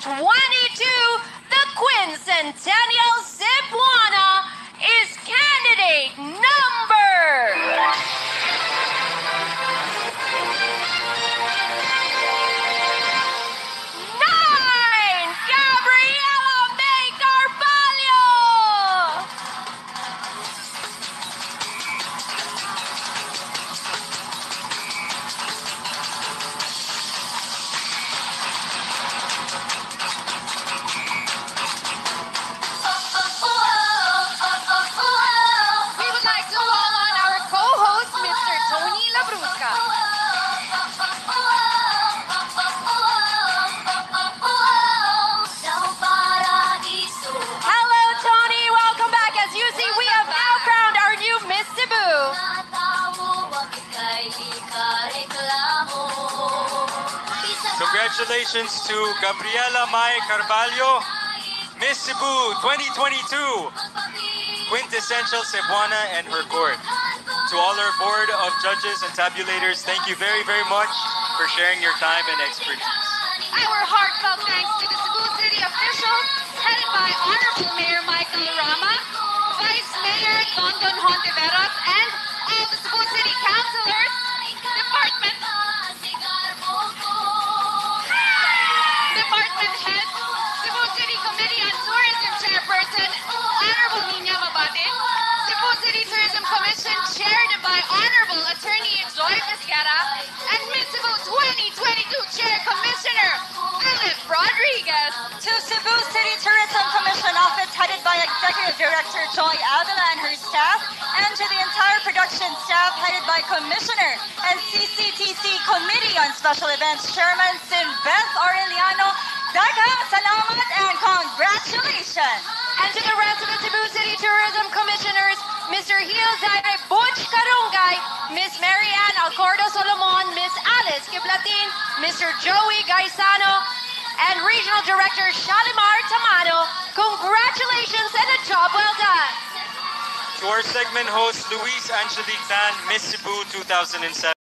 2022, the Quincentennial Congratulations to Gabriella Mai Carballo, Miss Cebu 2022, quintessential Cebuana and her court. To all our board of judges and tabulators, thank you very, very much for sharing your time and expertise. Our heartfelt thanks to the Cebu City officials headed by Honorable Mayor Michael Rama, Vice Mayor London Hontiveros, and all the Cebu City councilors, department heads, Cebu City Committee on Tourism Chairperson, Honorable Cebu City Tourism Commission chaired by Honorable Attorney Joy and Miss Cebu 2022 Chair Commissioner Philip Rodriguez. To Cebu City Tourism Commission Office headed by Executive Director Joy and her staff, and to the entire production staff headed by Commissioner and CCTC Committee on Special Events Chairman Sinbeth Aureliano, daghang salamat and congratulations! And to the rest of the Cebu City Tourism Commissioners, Mr. Hil Zaire Butch Karungay, Miss Marianne Alcordo Solomon, Miss Alice Kiblatin, Mr. Joey Gaisano, and Regional Director Shalimar Tamano, congratulations and a job well done. To our segment host, Luis Angelique Tan, Miss Cebu 2007.